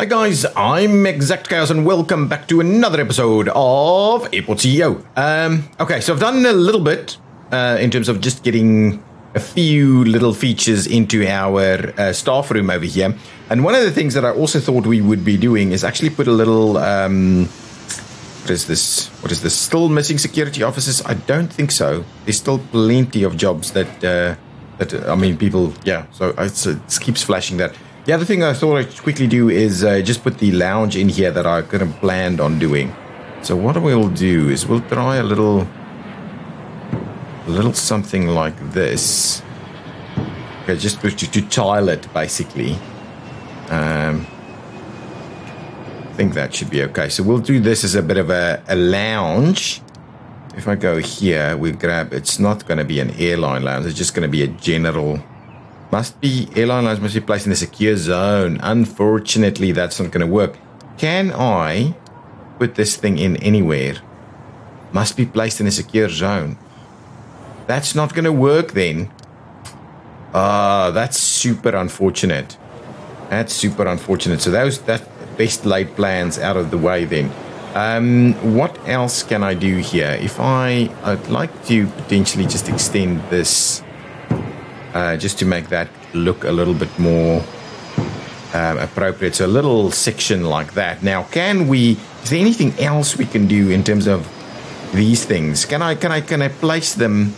Hi guys, I'm Exact Chaos and welcome back to another episode of Airport CEO. Um, okay, so I've done a little bit uh, in terms of just getting a few little features into our uh, staff room over here. And one of the things that I also thought we would be doing is actually put a little. Um, what is this? What is this? Still missing security officers? I don't think so. There's still plenty of jobs that. Uh, that I mean, people. Yeah. So it keeps flashing that. The other thing I thought I'd quickly do is uh, just put the lounge in here that I kind of planned on doing. So what we'll do is we'll try a little, a little something like this. Okay, just to, to tile it basically. Um, I think that should be okay. So we'll do this as a bit of a, a lounge. If I go here, we grab. It's not going to be an airline lounge. It's just going to be a general must be airline must be placed in a secure zone. Unfortunately, that's not going to work. Can I put this thing in anywhere? Must be placed in a secure zone. That's not going to work then. Ah, uh, that's super unfortunate. That's super unfortunate. So those that best laid plans out of the way then. Um, what else can I do here? If I, I'd like to potentially just extend this uh, just to make that look a little bit more um, appropriate. So a little section like that. Now, can we? Is there anything else we can do in terms of these things? Can I? Can I? Can I place them?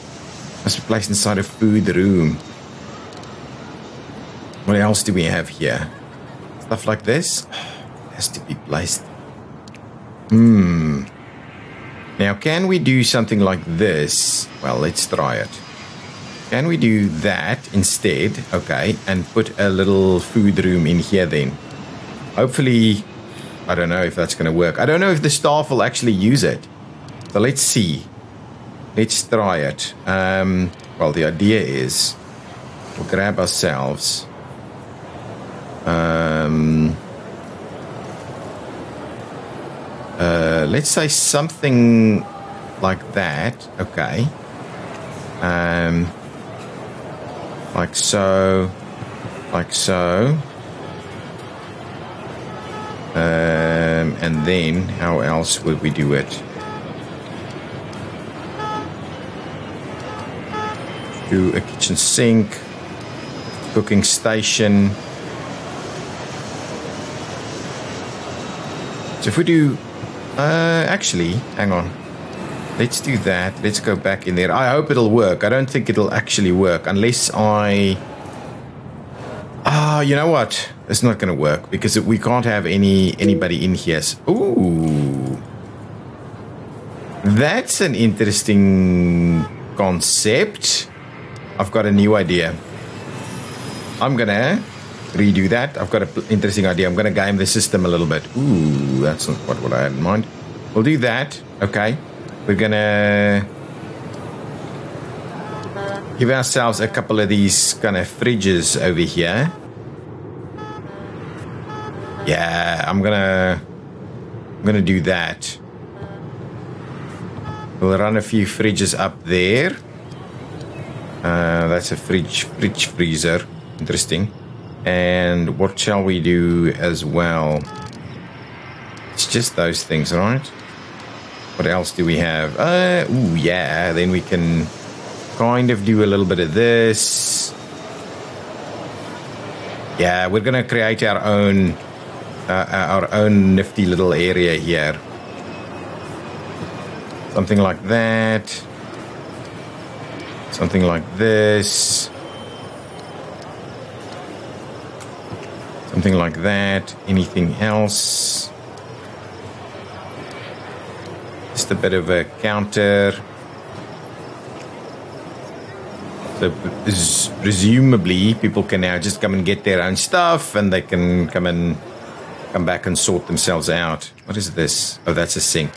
Must be placed inside a food room. What else do we have here? Stuff like this has to be placed. Hmm. Now, can we do something like this? Well, let's try it. Can we do that instead? Okay, and put a little food room in here then. Hopefully, I don't know if that's going to work. I don't know if the staff will actually use it. So let's see. Let's try it. Um, well, the idea is we'll grab ourselves. Um, uh, let's say something like that. Okay. Um, like so, like so. Um, and then how else would we do it? Do a kitchen sink, cooking station. So if we do, uh, actually, hang on. Let's do that. Let's go back in there. I hope it'll work. I don't think it'll actually work unless I... Ah, uh, you know what? It's not going to work because we can't have any anybody in here. Ooh. That's an interesting concept. I've got a new idea. I'm going to redo that. I've got an interesting idea. I'm going to game the system a little bit. Ooh, that's not what, what I had in mind. We'll do that. Okay. We're gonna give ourselves a couple of these kind of fridges over here. Yeah, I'm gonna I'm gonna do that. We'll run a few fridges up there. Uh, that's a fridge, fridge freezer. Interesting. And what shall we do as well? It's just those things, right? What else do we have? Uh, ooh, yeah. Then we can kind of do a little bit of this. Yeah, we're gonna create our own, uh, our own nifty little area here. Something like that. Something like this. Something like that. Anything else? Just a bit of a counter. So presumably people can now just come and get their own stuff and they can come and come back and sort themselves out. What is this? Oh, that's a sink.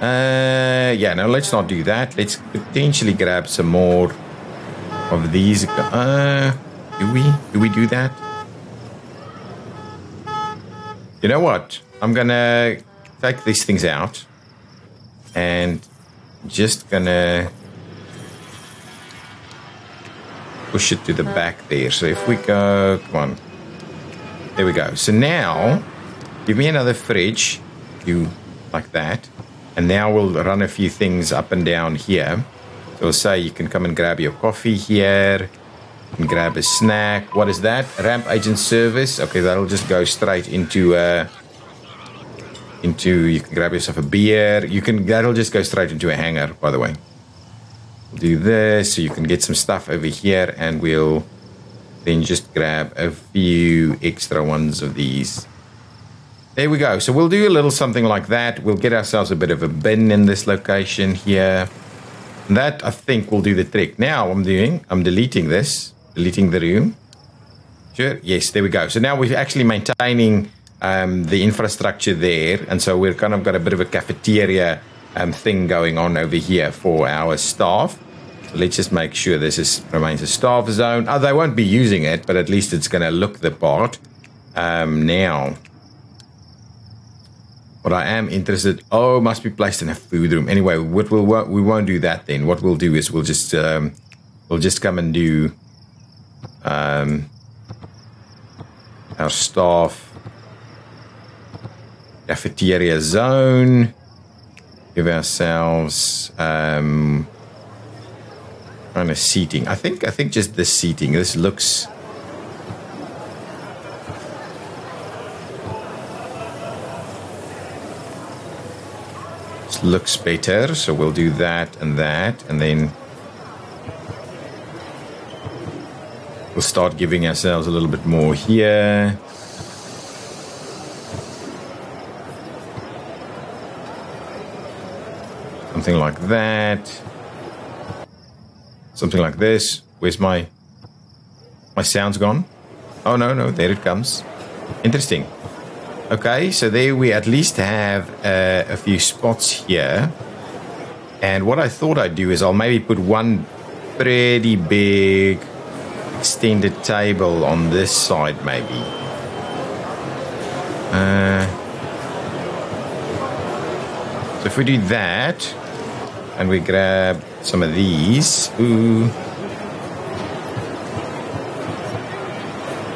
Uh, yeah, no, let's not do that. Let's potentially grab some more of these. Uh, do we? Do we do that? You know what? I'm gonna take these things out and just gonna push it to the back there. So if we go, come on, there we go. So now Give me another fridge. You like that. And now we'll run a few things up and down here. So we'll say you can come and grab your coffee here. Can grab a snack. What is that? Ramp agent service. Okay, that'll just go straight into uh into you can grab yourself a beer. You can that'll just go straight into a hangar, by the way. Do this so you can get some stuff over here and we'll then just grab a few extra ones of these. There we go. So we'll do a little something like that. We'll get ourselves a bit of a bin in this location here. That I think will do the trick. Now I'm doing, I'm deleting this, deleting the room. Sure. Yes, there we go. So now we're actually maintaining um, the infrastructure there. And so we're kind of got a bit of a cafeteria um, thing going on over here for our staff. So let's just make sure this is remains a staff zone. Oh, they won't be using it, but at least it's going to look the part. Um, now, what I am interested, oh, must be placed in a food room. Anyway, what we'll we won't do that then. What we'll do is we'll just um, we'll just come and do um, our staff cafeteria zone. Give ourselves um, kind of seating. I think I think just this seating. This looks. Looks better, so we'll do that and that, and then we'll start giving ourselves a little bit more here. Something like that. Something like this. Where's my... My sound's gone? Oh, no, no, there it comes. Interesting. Okay, so there we at least have uh, a few spots here. And what I thought I'd do is I'll maybe put one pretty big extended table on this side, maybe. Uh, so if we do that, and we grab some of these. Ooh.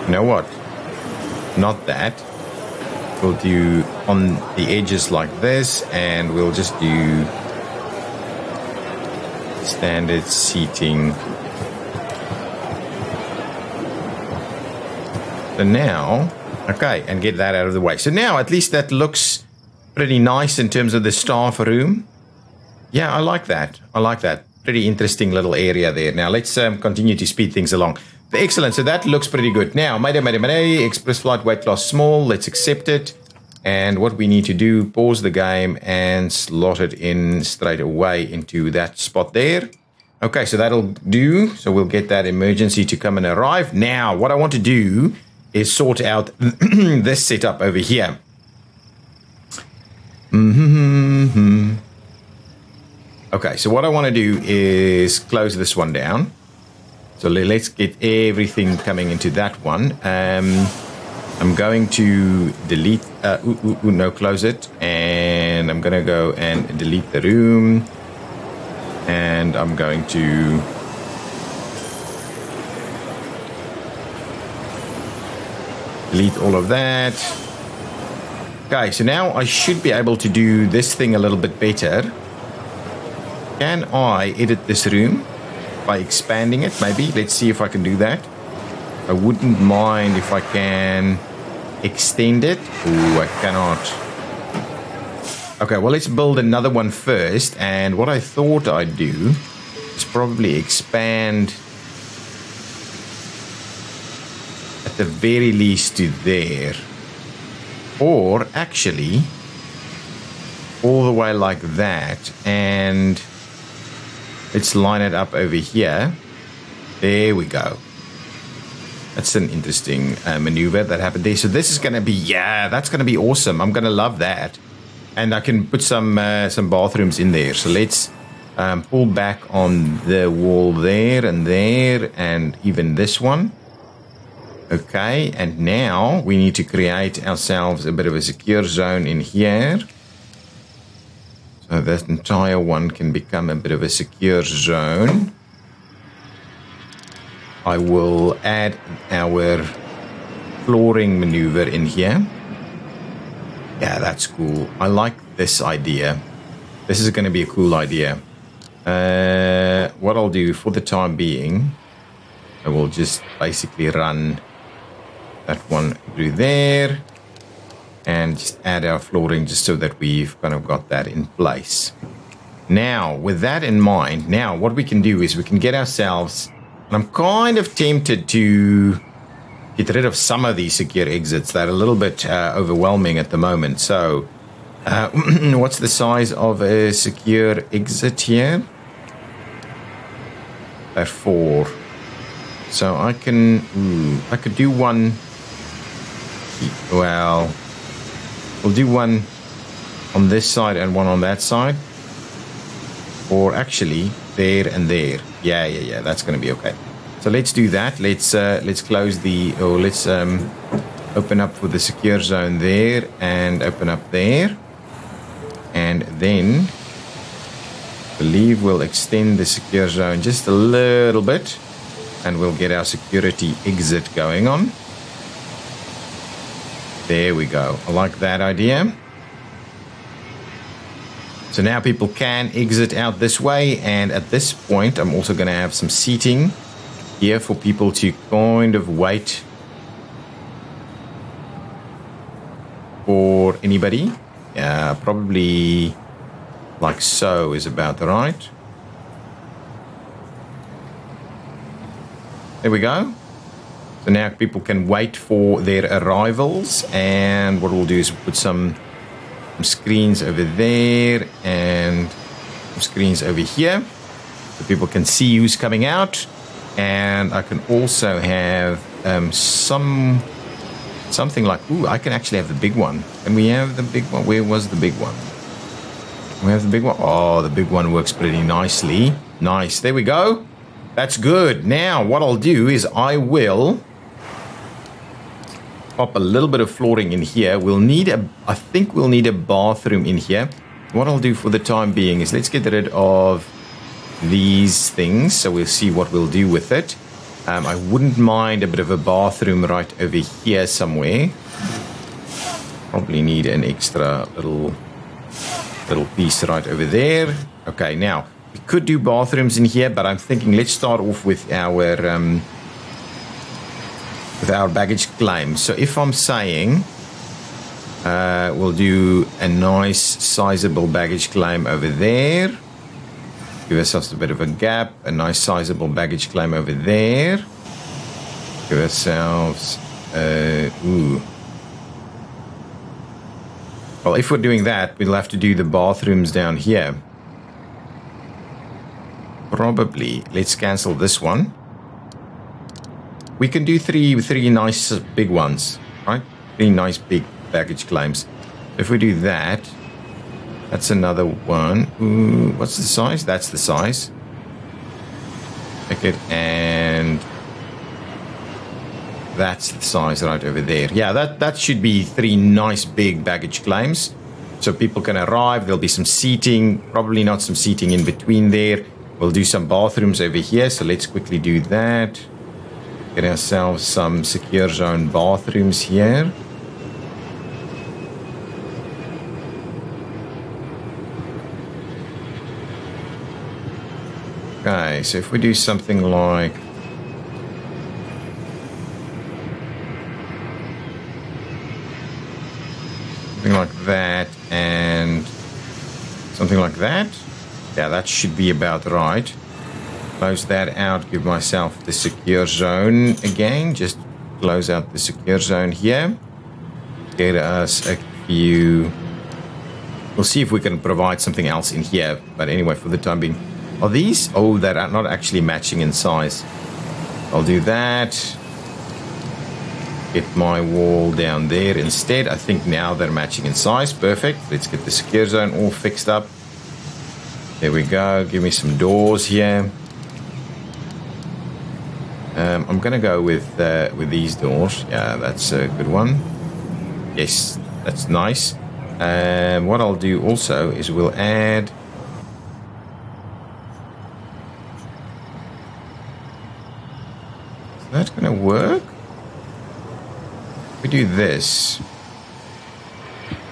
You know what? Not that. We'll do on the edges like this, and we'll just do standard seating. So now, okay, and get that out of the way. So now at least that looks pretty nice in terms of the staff room. Yeah, I like that. I like that. Pretty interesting little area there. Now let's um, continue to speed things along. Excellent. So that looks pretty good. Now, Mayday, Mayday, Mayday, Express Flight Weight Loss Small. Let's accept it. And what we need to do, pause the game and slot it in straight away into that spot there. Okay, so that'll do. So we'll get that emergency to come and arrive. Now, what I want to do is sort out this setup over here. Mm-hmm. Okay, so what I want to do is close this one down. So let's get everything coming into that one. Um, I'm going to delete, uh, ooh, ooh, ooh, no, close it. And I'm going to go and delete the room. And I'm going to delete all of that. Okay, so now I should be able to do this thing a little bit better. Can I edit this room by expanding it? Maybe. Let's see if I can do that. I wouldn't mind if I can extend it. Oh, I cannot. Okay, well, let's build another one first. And what I thought I'd do is probably expand at the very least to there. Or actually, all the way like that. And Let's line it up over here. There we go. That's an interesting uh, maneuver that happened there. So this is going to be, yeah, that's going to be awesome. I'm going to love that. And I can put some uh, some bathrooms in there. So let's um, pull back on the wall there and there and even this one. Okay, and now we need to create ourselves a bit of a secure zone in here. So that entire one can become a bit of a secure zone. I will add our flooring maneuver in here. Yeah, that's cool. I like this idea. This is going to be a cool idea. Uh, what I'll do for the time being, I will just basically run that one through there and just add our flooring just so that we've kind of got that in place. Now, with that in mind, now what we can do is we can get ourselves, and I'm kind of tempted to get rid of some of these secure exits that are a little bit uh, overwhelming at the moment. So, uh, what's the size of a secure exit here? At four. So I can, ooh, I could do one. Well, we'll do one on this side and one on that side. Or actually, there and there. Yeah, yeah, yeah. That's going to be okay. So let's do that. Let's uh, let's close the or let's um, open up for the secure zone there and open up there, and then believe we'll extend the secure zone just a little bit, and we'll get our security exit going on. There we go. I like that idea. So now people can exit out this way, and at this point, I'm also going to have some seating here for people to kind of wait for anybody. Uh, probably like so is about the right. There we go. So now people can wait for their arrivals, and what we'll do is put some, screens over there and screens over here, so people can see who's coming out. And I can also have um, some something like ooh I can actually have the big one. And we have the big one? Where was the big one? We have the big one? Oh the big one works pretty nicely. Nice. There we go. That's good. Now what I'll do is I will pop a little bit of flooring in here we'll need a I think we'll need a bathroom in here what I'll do for the time being is let's get rid of these things, so we'll see what we'll do with it. Um, I wouldn't mind a bit of a bathroom right over here somewhere. Probably need an extra little little piece right over there. Okay, now we could do bathrooms in here, but I'm thinking let's start off with our um, with our baggage claim. So if I'm saying uh, we'll do a nice sizable baggage claim over there. Give ourselves a bit of a gap, a nice sizable baggage claim over there. Give ourselves, uh, ooh. Well, if we're doing that, we'll have to do the bathrooms down here. Probably. Let's cancel this one. We can do three, three nice uh, big ones, right? Three nice big baggage claims. If we do that, that's another one. Ooh, what's the size? That's the size. Pick it and that's the size right over there. Yeah, that, that should be three nice big baggage claims. So people can arrive. There'll be some seating, probably not some seating in between there. We'll do some bathrooms over here. So let's quickly do that. Get ourselves some secure zone bathrooms here. Okay, so if we do something like something like that and something like that, yeah, that should be about right. Close that out, give myself the secure zone again. Just close out the secure zone here. Get us a few. We'll see if we can provide something else in here. But anyway, for the time being, are these? Oh, they're not actually matching in size. I'll do that. Get my wall down there instead. I think now they're matching in size. Perfect. Let's get the secure zone all fixed up. There we go. Give me some doors here. Um, I'm gonna go with uh, with these doors. Yeah, that's a good one. Yes, that's nice. Um, what I'll do also is we'll add that going to work? We do this.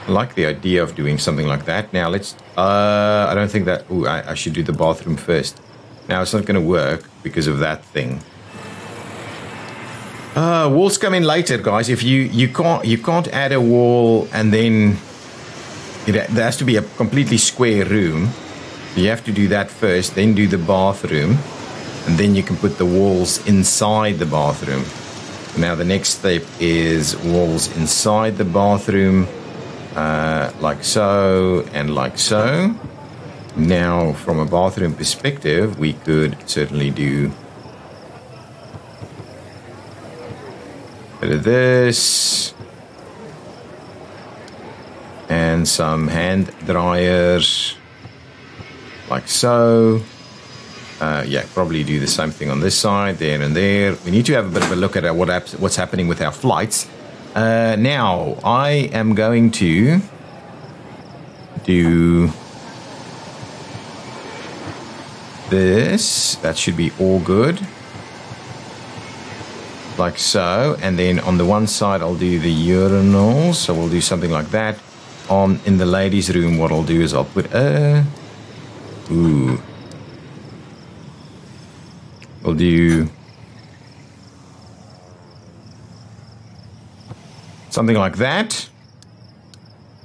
I like the idea of doing something like that. Now let's. Uh, I don't think that. Ooh, I, I should do the bathroom first. Now it's not going to work because of that thing. Uh, walls come in later, guys. If you you can't you can't add a wall and then it there has to be a completely square room. You have to do that first, then do the bathroom, and then you can put the walls inside the bathroom. Now the next step is walls inside the bathroom, uh, like so and like so. Now, from a bathroom perspective, we could certainly do bit of this. And some hand dryers. Like so. Uh, yeah probably do the same thing on this side there and there. We need to have a bit of a look at what what's happening with our flights. Uh, now I am going to do this. That should be all good like so. And then on the one side, I'll do the urinals. So we'll do something like that. On in the ladies' room, what I'll do is I'll put a. Ooh. We'll do something like that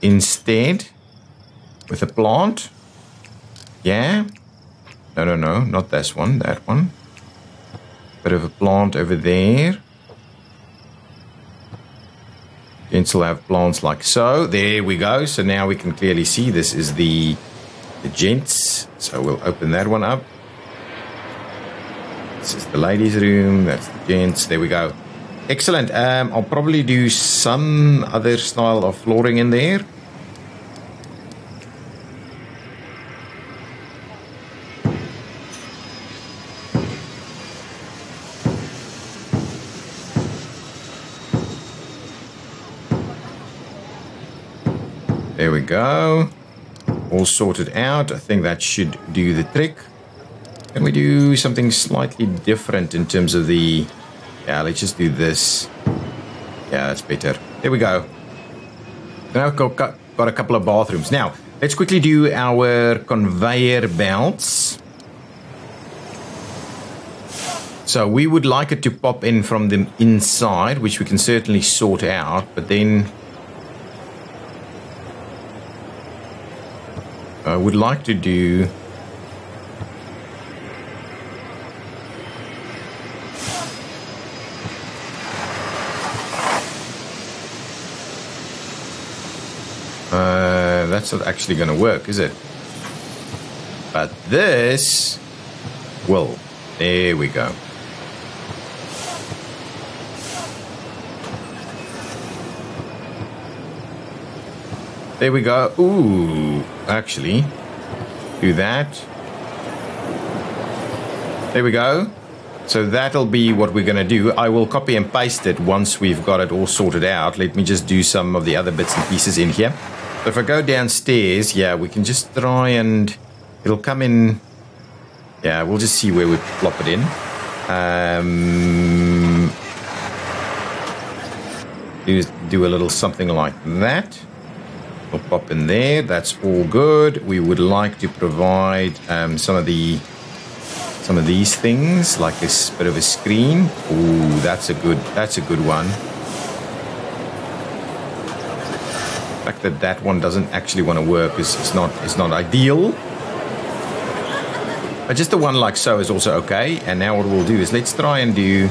instead with a plant. Yeah. No, no, no, not this one, that one. Bit of a plant over there. Gents will have like so. There we go. So now we can clearly see this is the, the gents. So we'll open that one up. This is the ladies' room. That's the gents. There we go. Excellent. Um, I'll probably do some other style of flooring in. There we go. All sorted out. I think that should do the trick. Can we do something slightly different in terms of the... Yeah, let's just do this. Yeah, that's better. There we go. Now I've got, got, got a couple of bathrooms. Now, let's quickly do our conveyor belts. So we would like it to pop in from the inside, which we can certainly sort out, but then I would like to do Uh, that's not actually going to work, is it? But this will. There we go. There we go. Ooh, actually, do that. There we go. So that'll be what we're going to do. I will copy and paste it once we've got it all sorted out. Let me just do some of the other bits and pieces in here. So if I go downstairs, yeah, we can just try and it'll come in. Yeah, we'll just see where we plop it in. Um, do, do a little something like that will pop in there. That's all good. We would like to provide um, some of the some of these things, like this bit of a screen. Ooh, that's a good that's a good one. The fact that that one doesn't actually want to work is it's not it's not ideal. But just the one like so is also okay. And now what we'll do is let's try and do.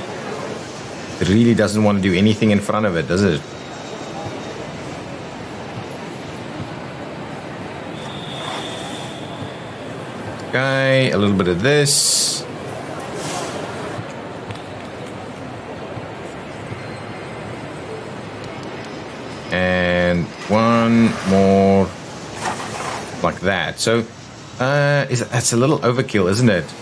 It really doesn't want to do anything in front of it, does it? Okay, a little bit of this. And one more like that. So uh, is, that's a little overkill, isn't it?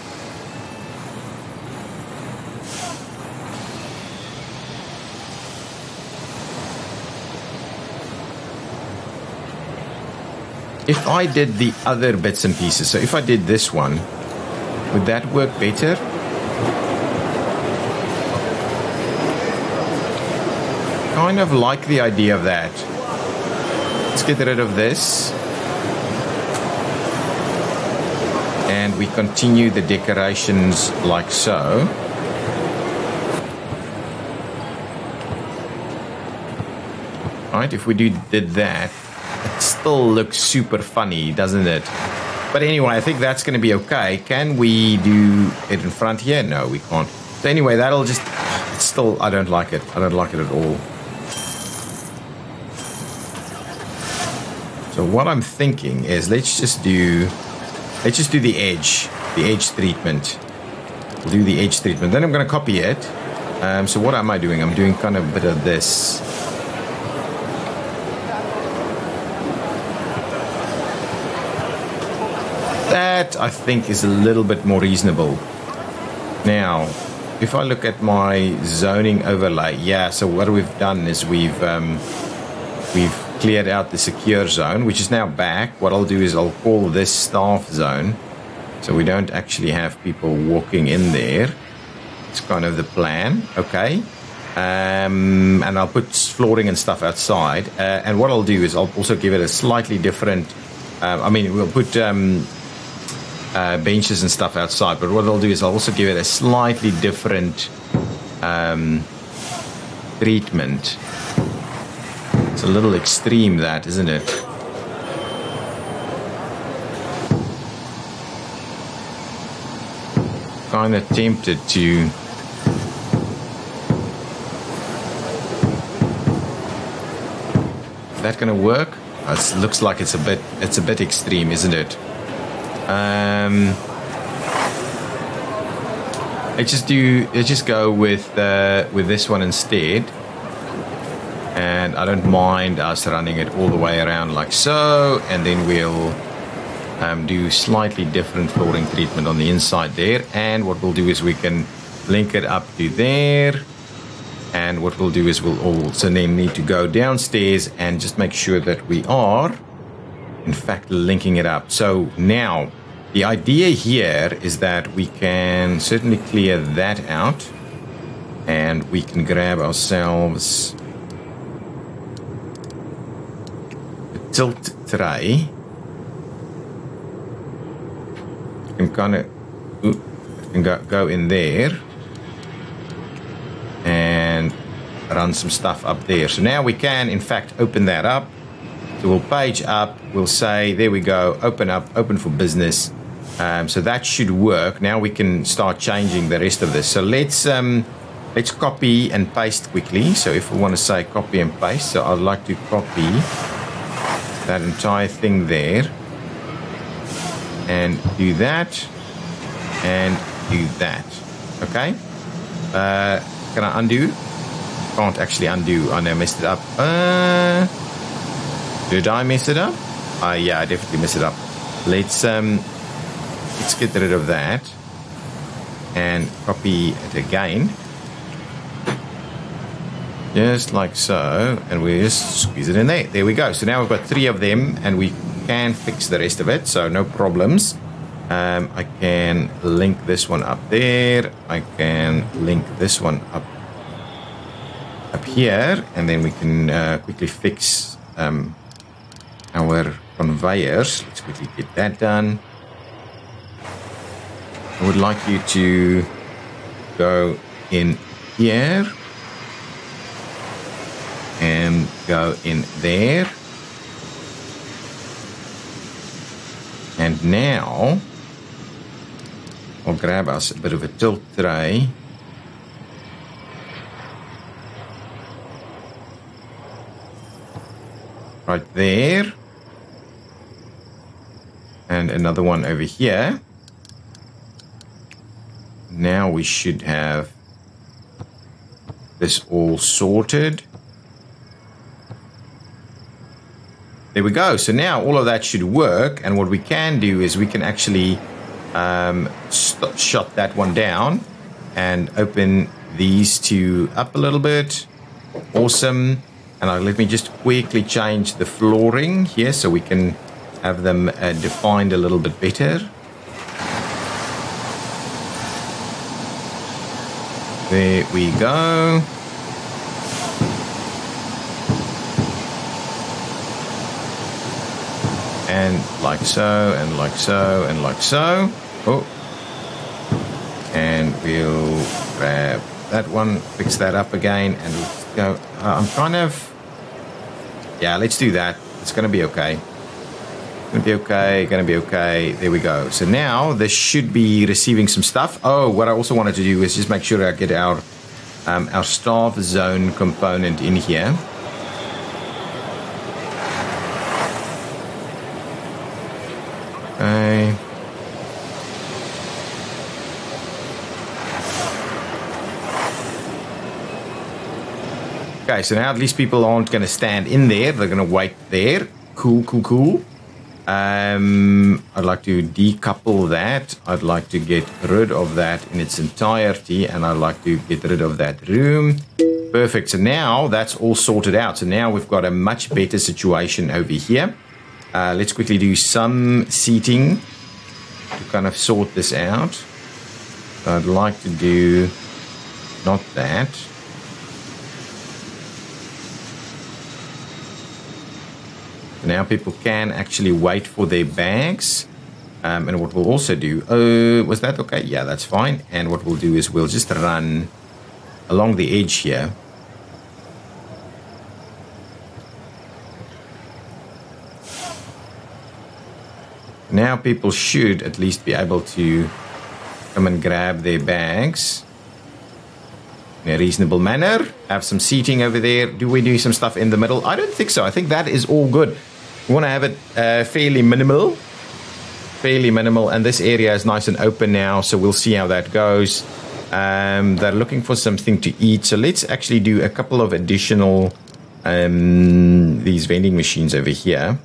If I did the other bits and pieces, so if I did this one, would that work better? Kind of like the idea of that. Let's get rid of this. And we continue the decorations like so. Right, if we do did that, still looks super funny, doesn't it? But anyway, I think that's going to be okay. Can we do it in front here? No, we can't. So anyway, that'll just... It's still... I don't like it. I don't like it at all. So what I'm thinking is let's just do... Let's just do the edge. The edge treatment. We'll do the edge treatment. Then I'm going to copy it. Um, so what am I doing? I'm doing kind of a bit of this. That, I think, is a little bit more reasonable. Now, if I look at my zoning overlay, yeah, so what we've done is we've um, we've cleared out the secure zone, which is now back. What I'll do is I'll call this staff zone, so we don't actually have people walking in there. It's kind of the plan, okay? Um, and I'll put flooring and stuff outside. Uh, and what I'll do is I'll also give it a slightly different. Uh, I mean, we'll put um, uh, benches and stuff outside. But what I'll do is I'll also give it a slightly different um, treatment. It's a little extreme, that isn't it? Kind of tempted to. That going to work? It looks like it's a bit it's a bit extreme, isn't it? Um, I just do. I just go with uh, with this one instead, and I don't mind us running it all the way around like so, and then we'll um, do slightly different flooring treatment on the inside there. And what we'll do is we can link it up to there. And what we'll do is we'll also then need to go downstairs and just make sure that we are, in fact, linking it up. So now the idea here is that we can certainly clear that out and we can grab ourselves a tilt tray. Kind of can go, go in there and run some stuff up there. So now we can, in fact, open that up. So we'll page up, we'll say, there we go, open up, open for business. Um, so that should work. Now we can start changing the rest of this. So let's um, let's copy and paste quickly. So if we want to say copy and paste, so I'd like to copy that entire thing there and do that and do that. Okay. Uh, can I undo? Can't actually undo. I know messed it up. Uh, did I mess it up? Uh, yeah, I definitely messed it up. Let's um, let's get rid of that and copy it again. Just like so and we just squeeze it in there. There we go. So now we've got three of them and we can fix the rest of it so no problems. Um, I can link this one up there. I can link this one up up here and then we can uh, quickly fix um, our conveyors let's quickly get that done I would like you to go in here and go in there. And now I'll grab us a bit of a tilt tray. Right there. And another one over here now we should have this all sorted. There we go. So now all of that should work. And what we can do is we can actually um, shut that one down and open these two up a little bit. Awesome. And uh, let me just quickly change the flooring here so we can have them uh, defined a little bit better. There we go. And like so, and like so, and like so. Oh. And we'll grab that one, fix that up again, and we'll go. Uh, I'm kind of. Yeah, let's do that. It's going to be okay. Gonna be okay, gonna be okay. There we go. So now this should be receiving some stuff. Oh, what I also wanted to do is just make sure I get our um, our staff zone component in here. Okay. Okay, so now at least people aren't going to stand in there. They're going to wait there. Cool, cool, cool. Um, I'd like to decouple that. I'd like to get rid of that in its entirety, and I'd like to get rid of that room. Perfect. So now that's all sorted out. So now we've got a much better situation over here. Uh, let's quickly do some seating to kind of sort this out. I'd like to do not that. Now people can actually wait for their bags. Um, and what we'll also do, oh, was that okay? Yeah, that's fine. And what we'll do is we'll just run along the edge here. Now people should at least be able to come and grab their bags in a reasonable manner. Have some seating over there. Do we do some stuff in the middle? I don't think so. I think that is all good. We want to have it uh, fairly minimal. Fairly minimal. And this area is nice and open now, so we'll see how that goes. Um, they're looking for something to eat. So let's actually do a couple of additional um, these vending machines over here.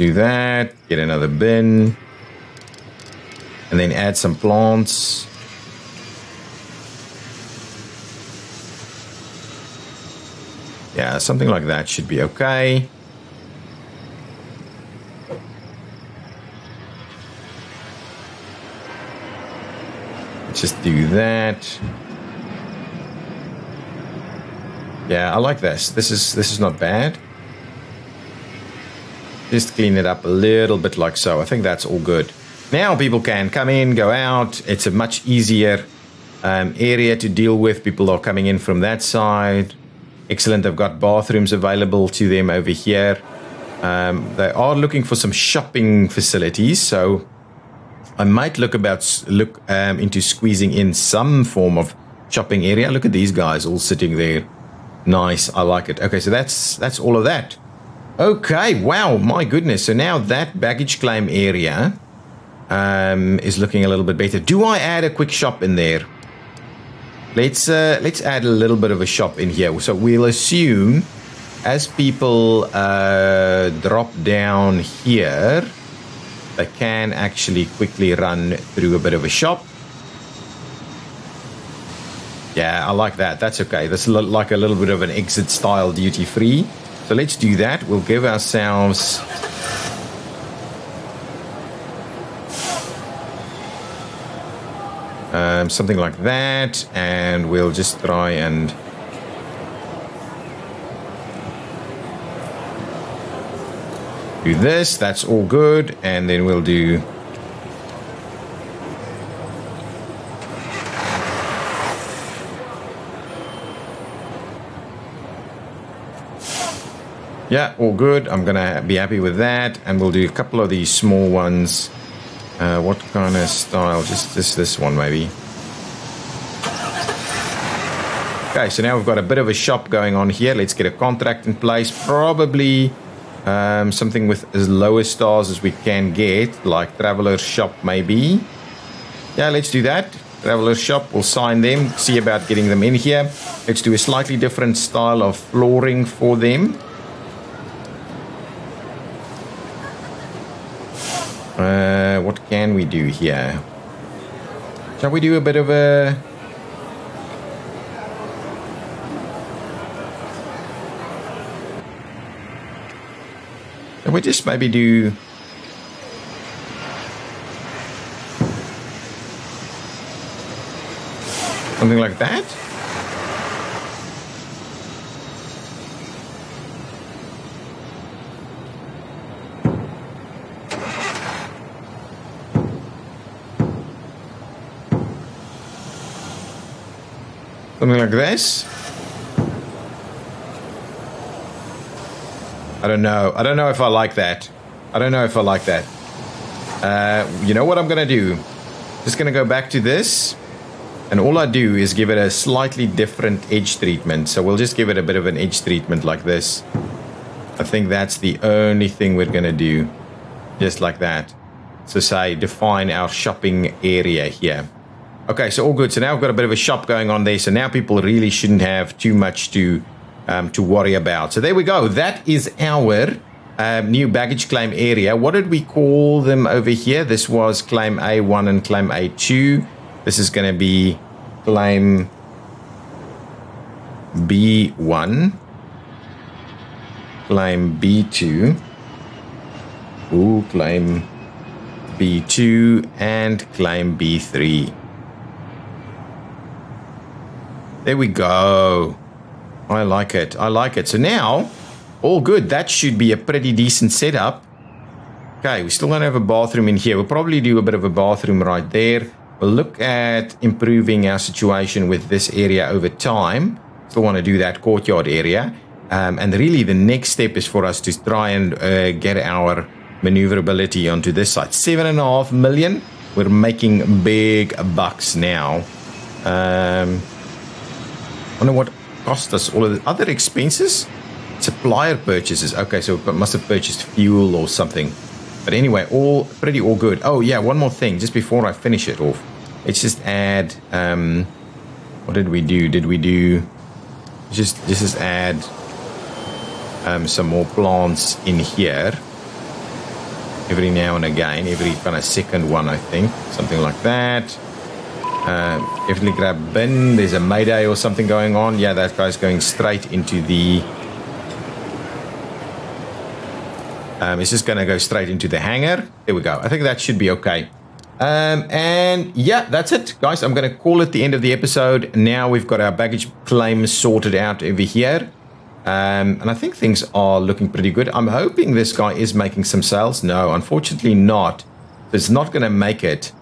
do that. Get another bin. And then add some plants. Yeah, something like that should be okay. Just do that. Yeah, I like this. This is this is not bad. Just clean it up a little bit like so. I think that's all good. Now people can come in, go out. It's a much easier um, area to deal with. People are coming in from that side. Excellent. They've got bathrooms available to them over here. Um, they are looking for some shopping facilities, so I might look about look um, into squeezing in some form of shopping area. Look at these guys all sitting there. Nice. I like it. Okay, so that's that's all of that. Okay. Wow. My goodness. So now that baggage claim area um, is looking a little bit better. Do I add a quick shop in there? Let's uh, let's add a little bit of a shop in here. So we'll assume as people uh, drop down here, they can actually quickly run through a bit of a shop. Yeah, I like that. That's okay. That's like a little bit of an exit style duty free. So let's do that. We'll give ourselves um, something like that, and we'll just try and do this. That's all good, and then we'll do. Yeah, all good. I'm gonna be happy with that, and we'll do a couple of these small ones uh, what kind of style? Just this, this one maybe. Okay, so now we've got a bit of a shop going on here. Let's get a contract in place. Probably um, something with as low stars as we can get, like Traveler's Shop maybe. Yeah, let's do that. Traveler's Shop, we'll sign them, see about getting them in here. Let's do a slightly different style of flooring for them. What can we do here? Shall we do a bit of a... Can we just maybe do... Something like that? Something like this. I don't know. I don't know if I like that. I don't know if I like that. Uh, you know what I'm going to do? Just going to go back to this. And all I do is give it a slightly different edge treatment. So we'll just give it a bit of an edge treatment like this. I think that's the only thing we're going to do. Just like that. So say define our shopping area here. Okay, so all good. So now we've got a bit of a shop going on there. So now people really shouldn't have too much to um, to worry about. So there we go. That is our um, new baggage claim area. What did we call them over here? This was claim A1 and claim A2. This is going to be claim B1, claim B2, ooh, claim B2, and claim B3. There we go. I like it. I like it. So now, all good. That should be a pretty decent setup. Okay, we still don't have a bathroom in here. We'll probably do a bit of a bathroom right there. We'll look at improving our situation with this area over time. Still want to do that courtyard area. Um, and really, the next step is for us to try and uh, get our maneuverability onto this side. Seven and a half million. We're making big bucks now. Um, wonder what cost us all of the other expenses. Supplier purchases. Okay, so must have purchased fuel or something. But anyway, all pretty all good. Oh yeah, one more thing just before I finish it off. Let's just add. Um, what did we do? Did we do? Just just is add um, some more plants in here. Every now and again, every kind of second one, I think, something like that. Uh, definitely grab bin. There's a mayday or something going on. Yeah, that guy's going straight into the. Um, it's just going to go straight into the hangar. There we go. I think that should be okay. Um, and yeah, that's it, guys. I'm going to call it the end of the episode. Now we've got our baggage claims sorted out over here. Um, and I think things are looking pretty good. I'm hoping this guy is making some sales. No, unfortunately not. It's not going to make it.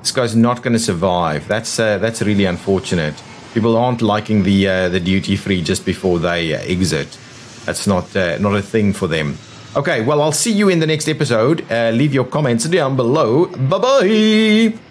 This guy's not going to survive. That's uh, that's really unfortunate. People aren't liking the uh, the duty free just before they uh, exit. That's not uh, not a thing for them. Okay, well, I'll see you in the next episode. Uh, leave your comments down below. Bye bye.